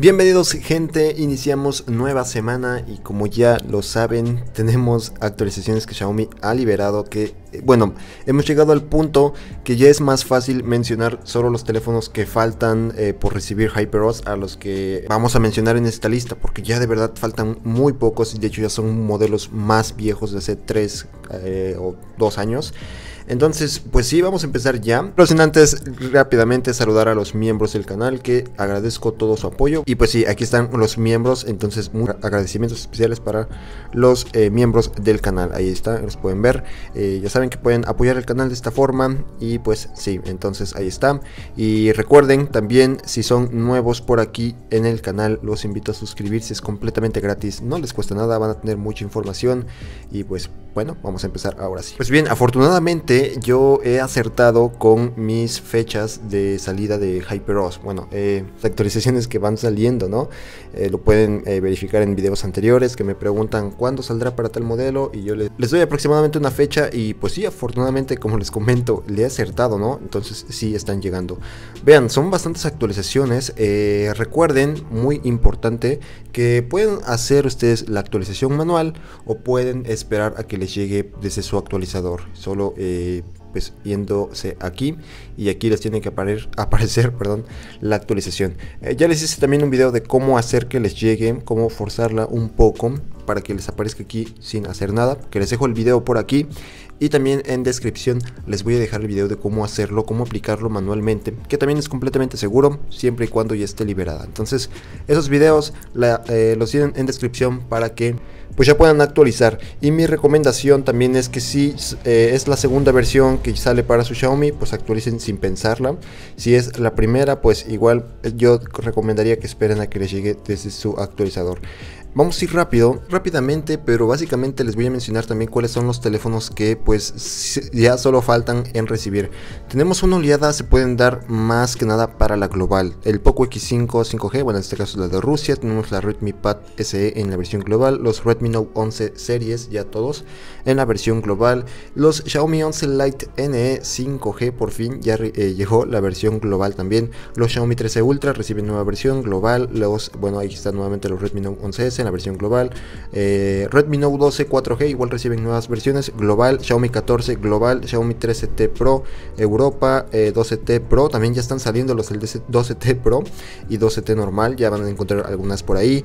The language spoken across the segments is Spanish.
Bienvenidos gente, iniciamos nueva semana y como ya lo saben tenemos actualizaciones que Xiaomi ha liberado que bueno, hemos llegado al punto que ya es más fácil mencionar solo los teléfonos que faltan eh, por recibir HyperOS a los que vamos a mencionar en esta lista porque ya de verdad faltan muy pocos y de hecho ya son modelos más viejos de hace 3 eh, o 2 años. Entonces, pues sí, vamos a empezar ya. Pero sin antes, rápidamente saludar a los miembros del canal, que agradezco todo su apoyo. Y pues sí, aquí están los miembros, entonces agradecimientos especiales para los eh, miembros del canal. Ahí está, los pueden ver. Eh, ya saben que pueden apoyar el canal de esta forma. Y pues sí, entonces ahí está. Y recuerden también, si son nuevos por aquí en el canal, los invito a suscribirse, es completamente gratis, no les cuesta nada, van a tener mucha información. Y pues bueno, vamos a empezar ahora sí. Pues bien, afortunadamente yo he acertado con mis fechas de salida de HyperOS. Bueno, eh, actualizaciones que van saliendo, ¿no? Eh, lo pueden eh, verificar en videos anteriores que me preguntan cuándo saldrá para tal modelo y yo les, les, doy aproximadamente una fecha y pues sí, afortunadamente como les comento, le he acertado, ¿no? Entonces sí están llegando. Vean, son bastantes actualizaciones. recuerden, muy importante, que pueden hacer ustedes la actualización manual o pueden esperar a que les llegue desde su actualizador. Solo eh, pues yéndose aquí y aquí les tiene que aparecer, aparecer perdón, la actualización. Eh, ya les hice también un video de cómo hacer que les llegue, cómo forzarla un poco para que les aparezca aquí sin hacer nada. Que les dejo el video por aquí y también en descripción les voy a dejar el video de cómo hacerlo, cómo aplicarlo manualmente, que también es completamente seguro siempre y cuando ya esté liberada. Entonces esos videos eh, los tienen en descripción para que pues ya puedan actualizar. Y mi recomendación también es que si eh, es la segunda versión que sale para su Xiaomi, pues actualicen sin pensarla. Si es la primera, pues igual yo recomendaría que esperen a que les llegue desde su actualizador. Vamos a ir rápido, rápidamente, pero básicamente les voy a mencionar también cuáles son los teléfonos que pues ya solo faltan en recibir. Tenemos una oleada, se pueden dar más que nada para la global. El Poco X5 5G, bueno en este caso la de Rusia, tenemos la Redmi Pad SE en la versión global, los Redmi Note 11 series ya todos en la versión global, los Xiaomi 11 Lite NE 5G por fin ya eh, llegó la versión global también, los Xiaomi 13 Ultra reciben nueva versión global, los, bueno ahí están nuevamente los Redmi Note 11S en la versión global. Eh, Redmi Note 12 4G igual reciben nuevas versiones. Global, Xiaomi 14 global, Xiaomi 13T Pro, Europa 12T eh, Pro. También ya están saliendo los del 12T Pro y 12T normal. Ya van a encontrar algunas por ahí.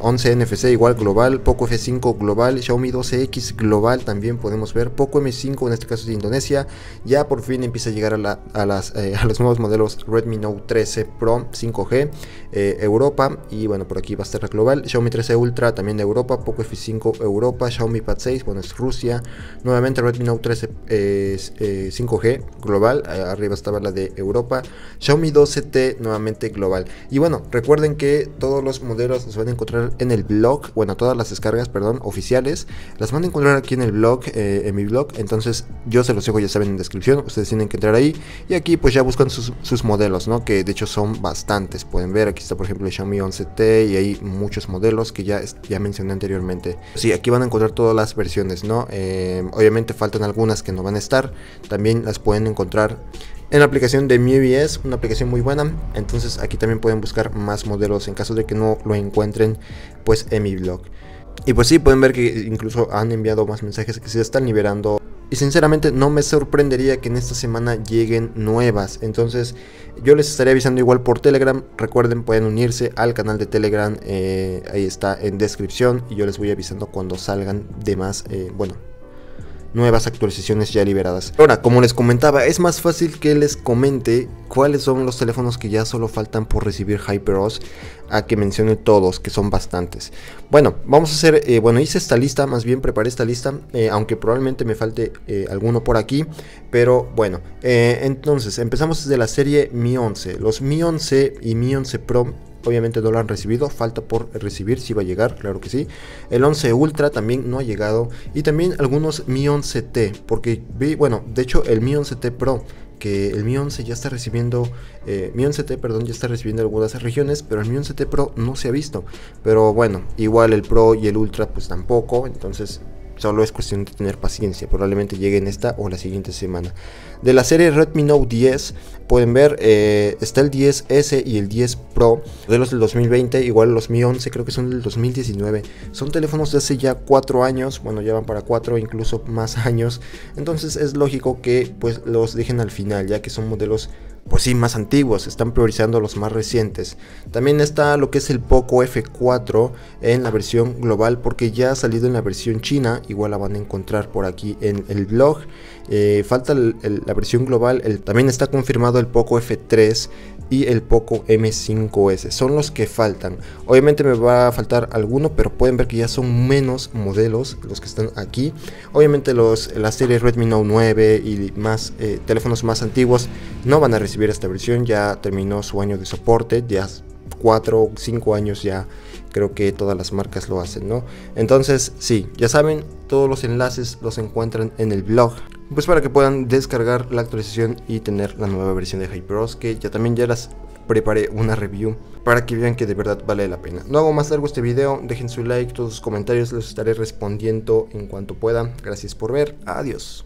11 eh, NFC igual global, Poco F5 global, Xiaomi 12X global también podemos ver. Poco M5 en este caso de Indonesia. Ya por fin empieza a llegar a, las, a los nuevos modelos Redmi Note 13 Pro 5G Europa. Y bueno, por aquí va a estar la global. Xiaomi 13 Ultra también de Europa, Poco F5 Europa, Xiaomi Pad 6, bueno es Rusia, nuevamente Redmi Note 13 5G eh, global, arriba estaba la de Europa, Xiaomi 12T nuevamente global. Y bueno, recuerden que todos los modelos los van a encontrar en el blog, bueno, todas las descargas, perdón, oficiales, las van a encontrar aquí en el blog, eh, en mi blog, entonces yo se los dejo, ya saben, en descripción, ustedes tienen que entrar ahí. Y aquí pues ya buscan sus, sus modelos, ¿no? Que de hecho son bastantes, pueden ver, aquí está por ejemplo el Xiaomi 11T y hay muchos modelos que ya, ya mencioné anteriormente. Sí, aquí van a encontrar todas las versiones, ¿no? Eh, obviamente faltan algunas que no van a estar. También las pueden encontrar en la aplicación de MiUI una aplicación muy buena. Entonces aquí también pueden buscar más modelos en caso de que no lo encuentren pues en mi blog. Y pues sí, pueden ver que incluso han enviado más mensajes que se están liberando y sinceramente no me sorprendería que en esta semana lleguen nuevas. Entonces yo les estaré avisando igual por Telegram. Recuerden, pueden unirse al canal de Telegram. Eh, ahí está en descripción. Y yo les voy avisando cuando salgan de más. Eh, bueno, nuevas actualizaciones ya liberadas. Ahora, como les comentaba, es más fácil que les comente cuáles son los teléfonos que ya solo faltan por recibir HyperOS a que mencione todos, que son bastantes. Bueno, vamos a hacer, eh, bueno, hice esta lista, más bien preparé esta lista, eh, aunque probablemente me falte eh, alguno por aquí, pero bueno, entonces empezamos desde la serie Mi 11. Los Mi 11 y Mi 11 Pro obviamente no lo han recibido, falta por recibir, si va a llegar, claro que sí. El 11 Ultra también no ha llegado y también algunos Mi 11T, porque vi, bueno, de hecho el Mi 11T Pro que el Mi 11 ya está recibiendo, eh, Mi 11T, perdón, ya está recibiendo algunas regiones, pero el Mi 11T Pro no se ha visto. Pero bueno, igual el Pro y el Ultra pues tampoco, entonces Solo es cuestión de tener paciencia. Probablemente llegue en esta o la siguiente semana. De la serie Redmi Note 10, pueden ver, eh, está el 10S y el 10 Pro, modelos del 2020, igual los Mi 11 creo que son del 2019. Son teléfonos de hace ya 4 años, bueno, ya van para 4, incluso más años. Entonces es lógico que pues los dejen al final, ya que son modelos pues sí, más antiguos, están priorizando los más recientes. También está lo que es el Poco F4 en la versión global porque ya ha salido en la versión china, igual la van a encontrar por aquí en el blog. Eh, falta la versión global, también está confirmado el Poco F3 y el Poco M5S. Son los que faltan. Obviamente me va a faltar alguno, pero pueden ver que ya son menos modelos los que están aquí. Obviamente los, la serie Redmi Note 9 y más eh, teléfonos más antiguos no van a recibir esta versión. Ya terminó su año de soporte. Ya 4 o 5 años ya creo que todas las marcas lo hacen, ¿no? Entonces, sí, ya saben, todos los enlaces los encuentran en el blog pues para que puedan descargar la actualización y tener la nueva versión de HyperOS que ya también ya las preparé una review para que vean que de verdad vale la pena. No hago más largo este video, dejen su like, todos sus comentarios los estaré respondiendo en cuanto pueda. Gracias por ver, adiós.